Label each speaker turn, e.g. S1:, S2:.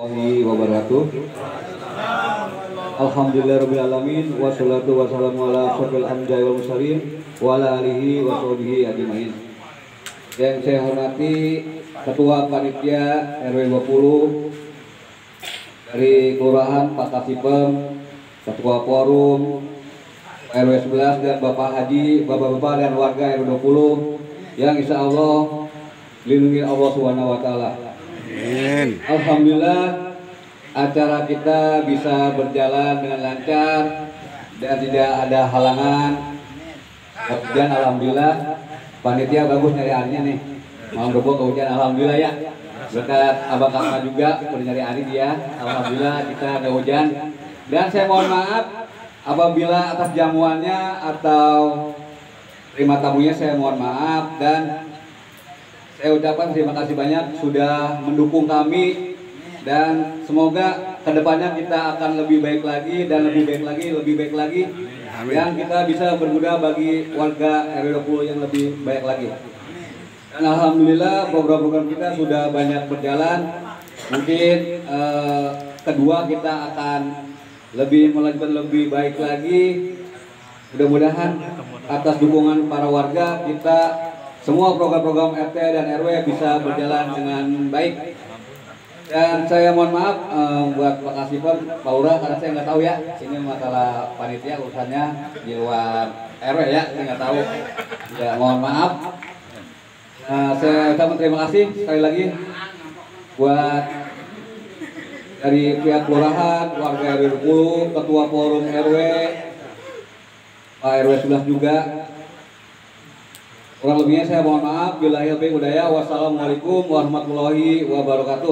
S1: warahmatullahi wabarakatuh. Alhamdulillahirrahmanirrahim Wassalatu wassalamu ala Wa ala alihi wa Yang saya hormati Ketua Panitia RW 20 Dari Kelurahan Pak Kasipem Ketua Forum RW 11 dan Bapak Haji Bapak-bapak dan warga RW 20 Yang insya Allah Lindungi Allah Subhanahu wa Ta'ala
S2: Amin.
S1: Alhamdulillah acara kita bisa berjalan dengan lancar dan tidak ada halangan. Dan alhamdulillah panitia bagus nyari airnya nih. Malam rebo kehujan alhamdulillah ya. Berkat Abang Kakma juga air dia. Alhamdulillah kita ada hujan. Dan saya mohon maaf apabila atas jamuannya atau terima tamunya saya mohon maaf dan saya ucapkan terima kasih banyak sudah mendukung kami dan semoga ke depannya kita akan lebih baik lagi dan lebih baik lagi, lebih baik lagi
S2: Amin.
S1: yang kita bisa berguna bagi warga RW 20 yang lebih baik lagi. Dan alhamdulillah program-program kita sudah banyak berjalan. Mungkin eh, kedua kita akan lebih melanjutkan lebih baik lagi. Mudah-mudahan atas dukungan para warga kita semua program-program RT dan RW bisa berjalan dengan baik. Dan saya mohon maaf eh, buat Pak Kasipem, Pak Ura, karena saya nggak tahu ya, ini masalah panitia urusannya di luar RW ya, saya nggak tahu. Ya mohon maaf. Nah, saya ucapkan terima kasih sekali lagi buat dari pihak kelurahan, warga RW 10, ketua forum RW, Pak RW 11 juga. Kurang lebihnya saya mohon maaf. Bila hilfi. Wassalamualaikum warahmatullahi wabarakatuh.